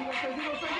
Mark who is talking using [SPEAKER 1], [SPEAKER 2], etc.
[SPEAKER 1] 水晶球，水晶球，水！